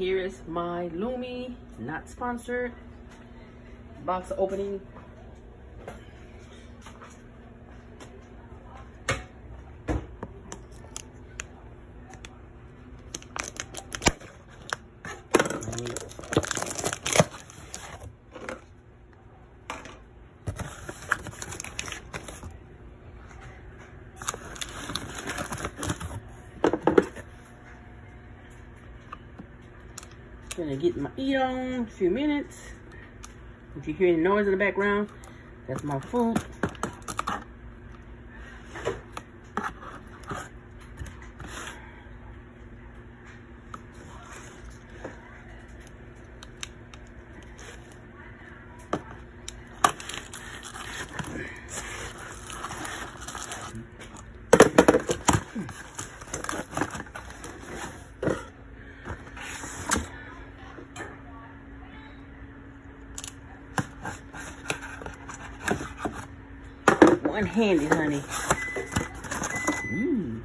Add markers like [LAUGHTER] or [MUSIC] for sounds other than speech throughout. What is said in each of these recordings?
here is my Lume, not sponsored, box opening. Gonna get my eat on, a few minutes. If you hear any noise in the background, that's my food. One-handed, honey. Mmm.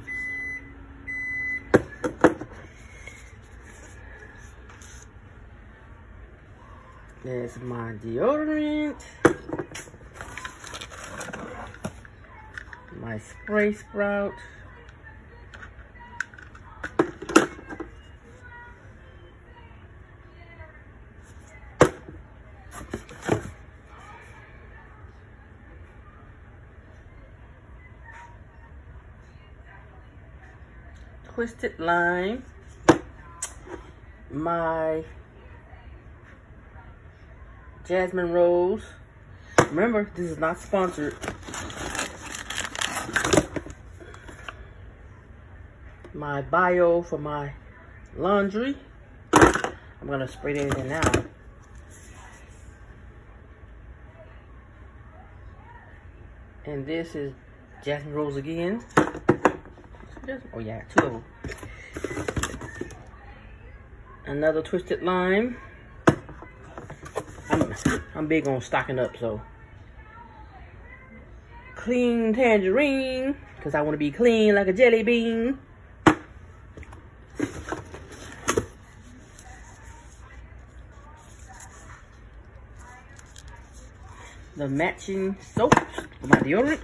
There's my deodorant. My spray sprout. Twisted lime, my jasmine rose. Remember, this is not sponsored. My bio for my laundry. I'm gonna spray that in now. And this is jasmine rose again. Oh yeah, two of them. Another twisted lime. I'm, I'm big on stocking up, so. Clean tangerine, because I want to be clean like a jelly bean. The matching soap for my deodorant.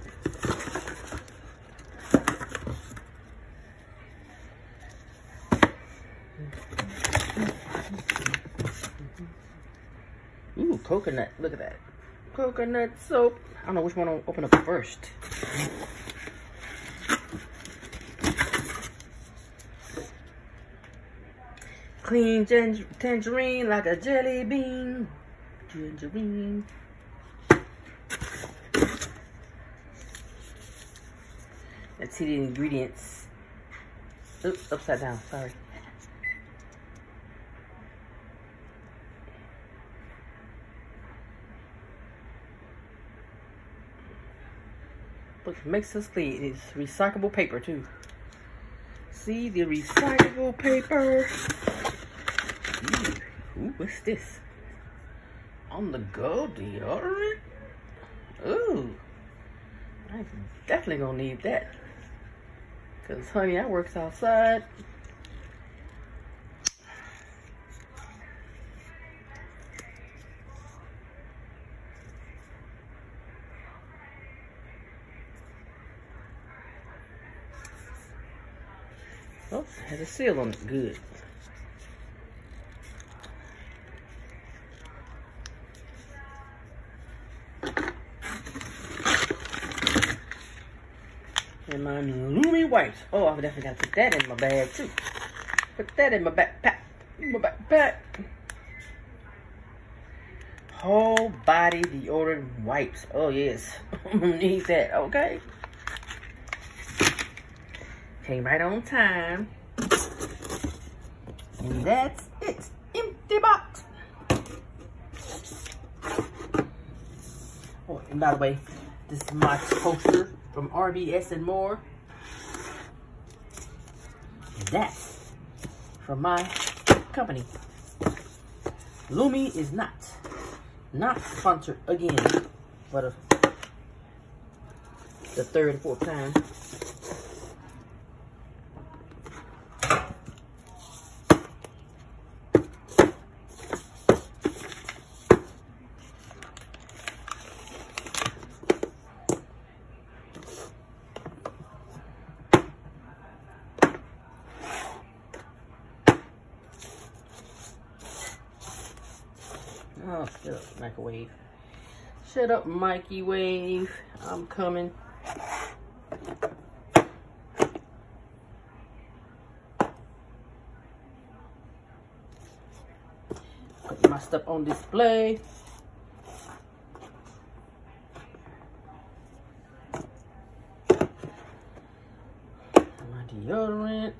Coconut. Look at that. Coconut soap. I don't know which one I'll open up first. Clean tangerine like a jelly bean. Tangerine. Let's see the ingredients. Oops, upside down, sorry. Look, makes us clean. It's recyclable paper too. See the recyclable paper. Ooh, ooh what's this? On the go deodorant? Ooh. I'm definitely gonna need that. Cause honey, I works outside. Oh, has a seal on it. Good. And my Lume wipes. Oh, I definitely gotta put that in my bag too. Put that in my backpack. My backpack. Whole body deodorant wipes. Oh yes. [LAUGHS] Need that, okay? Came right on time. And that's it. Empty box. Oh, and by the way, this is my poster from RBS and more. And that's from my company. Lume is not, not sponsored again for the, uh, the third or fourth time. Oh, shut up, microwave. Shut up, Mikey Wave. I'm coming. Put my stuff on display. My deodorant.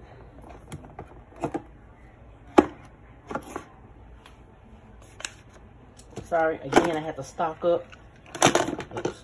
Sorry, again, I had to stock up. Oops.